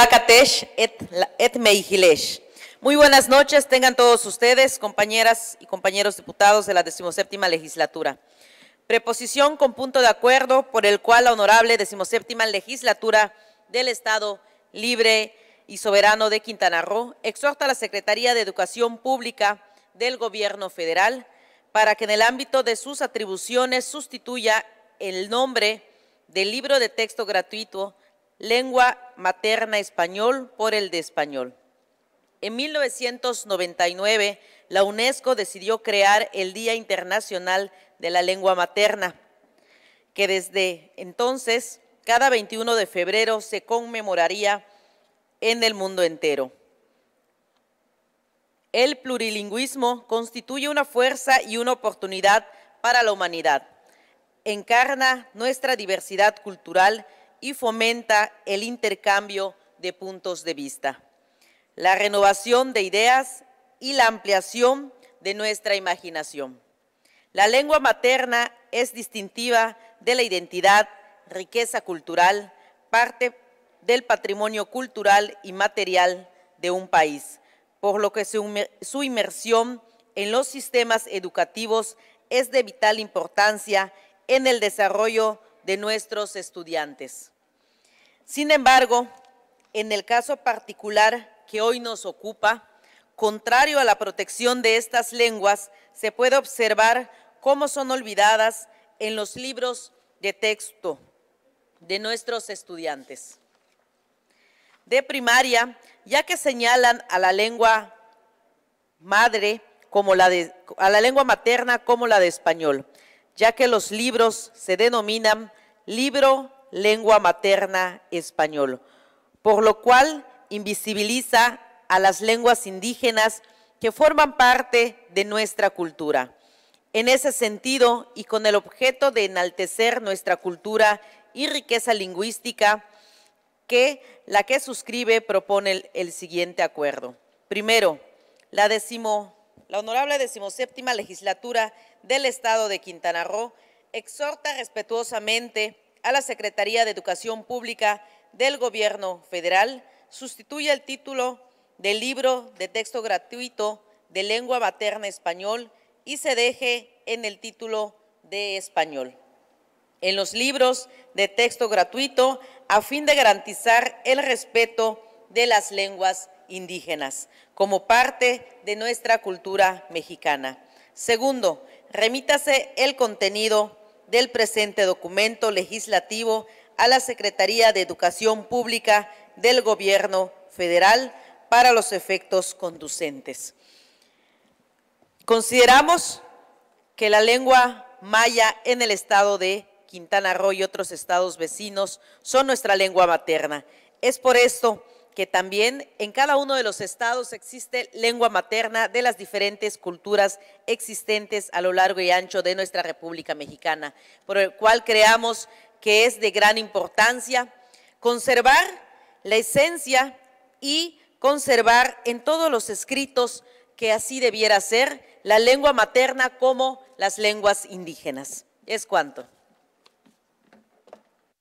Tlacatesh et, et Meijilesh. Muy buenas noches, tengan todos ustedes, compañeras y compañeros diputados de la decimoséptima legislatura. Preposición con punto de acuerdo por el cual la honorable decimoséptima legislatura del Estado Libre y Soberano de Quintana Roo exhorta a la Secretaría de Educación Pública del Gobierno Federal para que en el ámbito de sus atribuciones sustituya el nombre del libro de texto gratuito Lengua Materna Español por el de Español. En 1999, la UNESCO decidió crear el Día Internacional de la Lengua Materna, que desde entonces, cada 21 de febrero, se conmemoraría en el mundo entero. El plurilingüismo constituye una fuerza y una oportunidad para la humanidad. Encarna nuestra diversidad cultural y fomenta el intercambio de puntos de vista, la renovación de ideas y la ampliación de nuestra imaginación. La lengua materna es distintiva de la identidad, riqueza cultural, parte del patrimonio cultural y material de un país, por lo que su inmersión en los sistemas educativos es de vital importancia en el desarrollo de nuestros estudiantes. Sin embargo, en el caso particular que hoy nos ocupa, contrario a la protección de estas lenguas, se puede observar cómo son olvidadas en los libros de texto de nuestros estudiantes de primaria, ya que señalan a la lengua madre como la de, a la lengua materna como la de español, ya que los libros se denominan libro lengua materna español, por lo cual invisibiliza a las lenguas indígenas que forman parte de nuestra cultura. En ese sentido, y con el objeto de enaltecer nuestra cultura y riqueza lingüística, que la que suscribe propone el, siguiente acuerdo. Primero, la, decimo, la honorable decimoséptima legislatura del Estado de Quintana Roo exhorta respetuosamente a la Secretaría de Educación Pública del Gobierno Federal sustituye el título del libro de texto gratuito de lengua materna español y se deje en el título de español. En los libros de texto gratuito a fin de garantizar el respeto de las lenguas indígenas como parte de nuestra cultura mexicana. Segundo, remítase el contenido del presente documento legislativo a la Secretaría de Educación Pública del Gobierno Federal para los efectos conducentes. Consideramos que la lengua maya en el estado de Quintana Roo y otros estados vecinos son nuestra lengua materna. Es por esto que también en cada uno de los estados existe lengua materna de las diferentes culturas existentes a lo largo y ancho de nuestra República Mexicana, por el cual creamos que es de gran importancia conservar la esencia y conservar en todos los escritos que así debiera ser la lengua materna como las lenguas indígenas. Es cuanto.